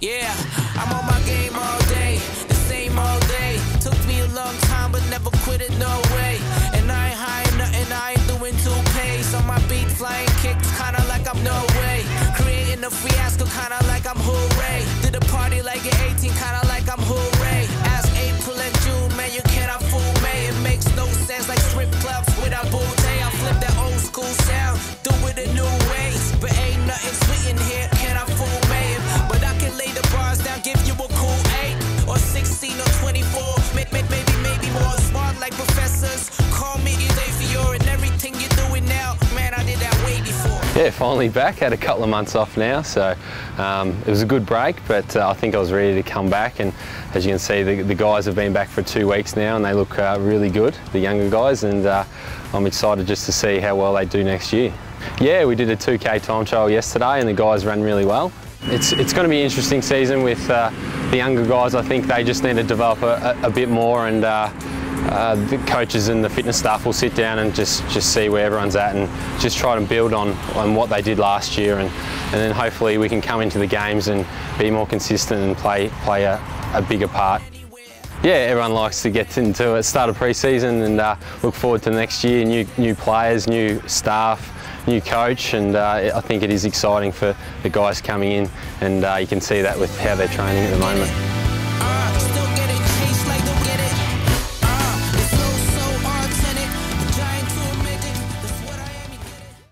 Yeah, I'm on my game all day, the same all day. Took me a long time, but never quit it, no way. And I ain't high nothing, I ain't doing two pays. On my beat, flying kicks, kinda like I'm no way. Creating a fiasco, kinda like I'm hooray. Did a party like an 18, kinda Yeah, finally back. Had a couple of months off now, so um, it was a good break. But uh, I think I was ready to come back. And as you can see, the, the guys have been back for two weeks now, and they look uh, really good, the younger guys. And uh, I'm excited just to see how well they do next year. Yeah, we did a 2K time trial yesterday, and the guys ran really well. It's, it's going to be an interesting season with uh, the younger guys. I think they just need to develop a, a, a bit more and uh, the coaches and the fitness staff will sit down and just, just see where everyone's at and just try to build on, on what they did last year and, and then hopefully we can come into the games and be more consistent and play, play a, a bigger part. Yeah, everyone likes to get into it, start of pre-season and uh, look forward to next year, new, new players, new staff, new coach and uh, I think it is exciting for the guys coming in and uh, you can see that with how they're training at the moment.